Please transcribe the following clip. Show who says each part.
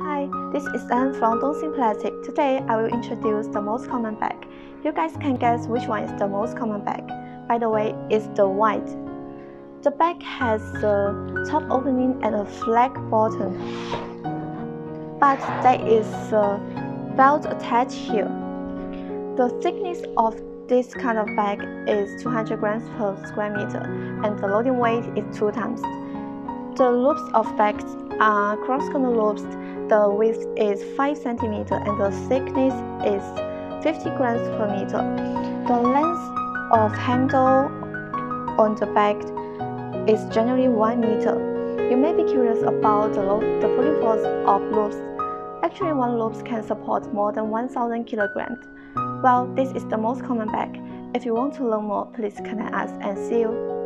Speaker 1: Hi, this is Anne from Dongxing Plastic. Today I will introduce the most common bag. You guys can guess which one is the most common bag. By the way, it's the white. The bag has a top opening and a flat bottom, but there is a belt attached here. The thickness of this kind of bag is 200 grams per square meter, and the loading weight is 2 times. The loops of bags are cross-corner loops. The width is 5 cm and the thickness is 50 grams per meter. The length of handle on the bag is generally 1 meter. You may be curious about the, the pulling force of loops. Actually, one loop can support more than 1000 kilograms. Well, this is the most common bag. If you want to learn more, please contact us and see you.